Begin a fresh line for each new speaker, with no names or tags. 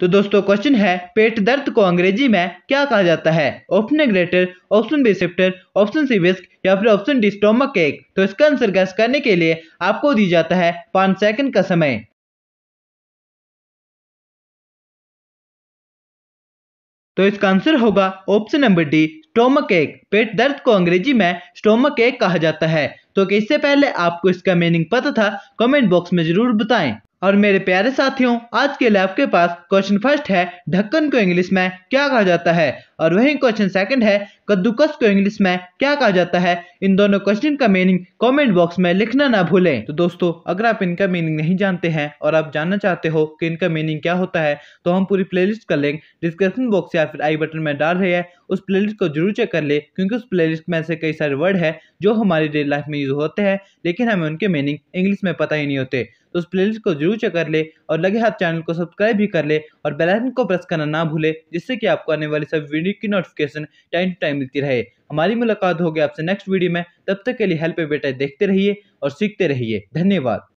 तो दोस्तों क्वेश्चन है, पेट दर्द को अंग्रेज़ी में क्या कहा जाता है? Option grater option B sifter option C whisk या फिर ऑप्शन डी स्टोमक केक तो इसका आंसर गैस करने के लिए आपको दी जाता है पाँच सेकंड का समय। तो इसका आंसर होगा ऑप्शन नंबर डी स्टोमक एक पेट दर्द को अंग्रेज़ी में स्टोमक एक कहा जाता है। तो इससे पहले आपको इसका मीनिंग पता था कमेंट बॉक्स में ज़रूर बताएँ। और मेरे प्यारे साथियों, आज के लैब के पास क्वेश्चन फ़र्स्ट है, ढक्कन को इंग्लिश में क्या कहा जाता है? और वही क्वेश्चन सेकंड है, कद्दूकस को इंग्लिश में क्या कहा जाता है? इन दोनों क्वेश्चन का मीनिंग कमेंट बॉक्स में लिखना ना भूलें। तो दोस्तों, अगर आप इनका मीनिंग नहीं जानते हैं और आप जानना चाहते हो कि इनका मीनिंग क्या होता है तो हम पूरी प्लेलिस्ट का लिंक डिस्क्रिप्शन बॉक्स या फिर आई बटन में डाल रहे हैं। उस प्लेलिस्ट को ज़रूर चेक कर ले, क्योंकि उस प्लेलिस्ट में ऐसे कई सारे वर्ड है जो हमारी डेली लाइफ में यूज़ होते हैं, लेकिन हमें उनके मीनिंग इंग्लिश में पता ही नहीं होते। तो उस प्लेलिस्ट को ज़रूर चेक कर ले और लगे हाथ चैनल को सब्सक्राइब भी कर ले और बेल आइकन को प्रेस करना ना भूले, जिससे कि आपको आने वाली सब वीडियो की नोटिफिकेशन टाइम टू टाइम मिलती रहे। हमारी मुलाकात होगी आपसे नेक्स्ट वीडियो में। तब तक के लिए हेल्प बेटा देखते रहिए और सीखते रहिए। धन्यवाद।